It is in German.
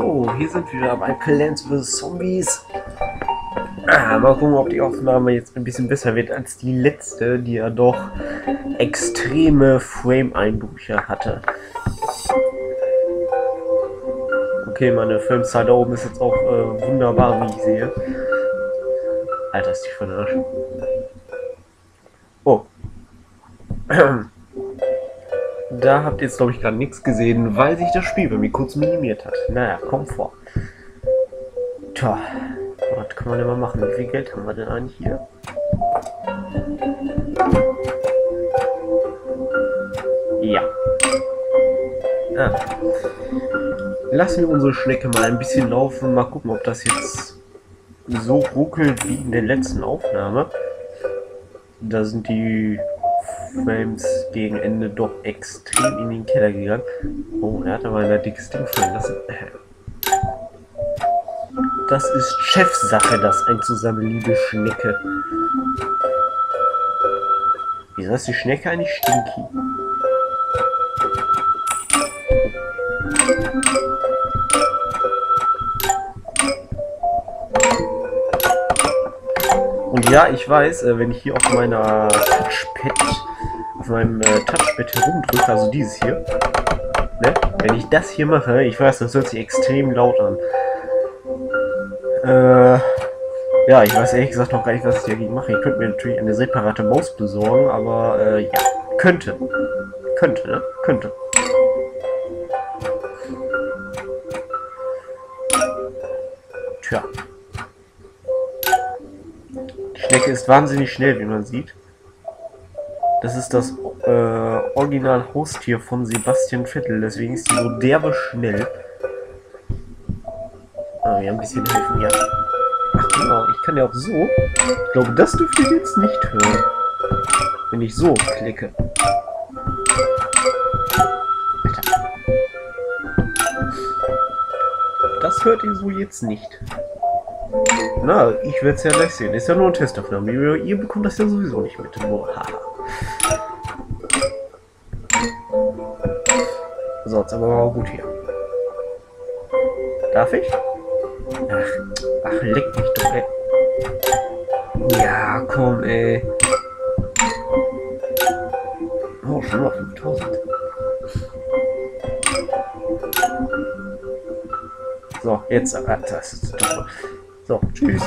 So, hier sind wir bei Plants vs. Zombies. Ah, mal gucken, ob die Aufnahme jetzt ein bisschen besser wird als die letzte, die ja doch extreme Frame-Einbrüche hatte. Okay, meine Filmzahl da oben ist jetzt auch äh, wunderbar, wie ich sehe. Alter, ist die verarscht. Oh. Da habt ihr jetzt, glaube ich, gerade nichts gesehen, weil sich das Spiel bei mir kurz minimiert hat. Naja, komm vor. Tja, was kann man denn mal machen? Wie viel Geld haben wir denn eigentlich hier? Ja. Ah. Lassen wir unsere Schnecke mal ein bisschen laufen. Mal gucken, ob das jetzt so ruckelt wie in der letzten Aufnahme. Da sind die Frames gegen Ende doch extrem in den Keller gegangen. Oh, er hat aber ein dickes Ding fallen lassen. Das ist Chefsache, das einzusammeln, liebe Schnecke. Wieso ist die Schnecke eigentlich stinky? Und ja, ich weiß, äh, wenn ich hier auf meiner Touchpad, meinem äh, Touchpad herumdrücke, also dieses hier, ne? wenn ich das hier mache, ich weiß, das hört sich extrem laut an. Äh, ja, ich weiß ehrlich gesagt noch gar nicht, was ich dagegen mache. Ich könnte mir natürlich eine separate Maus besorgen, aber äh, ja, könnte. Könnte, ne? Könnte. Tja. Die Schnecke ist wahnsinnig schnell, wie man sieht. Das ist das äh, Original Haustier von Sebastian Vettel, deswegen ist sie so derbe schnell. Ah, ja, ein bisschen helfen, ja. Ach genau, ich kann ja auch so. Ich glaube, das dürft ihr jetzt nicht hören. Wenn ich so klicke. Alter. Das hört ihr so jetzt nicht. Na, ich werde es ja gleich sehen. Ist ja nur ein Testaufnahme. Ihr, ihr bekommt das ja sowieso nicht mit. Nur, haha. So, jetzt aber mal gut hier. Darf ich? Ach, ach, leck mich doch, ey. Ja, komm, ey. Oh, schon mal 5000. So, jetzt, äh, das ist doch. So, tschüss.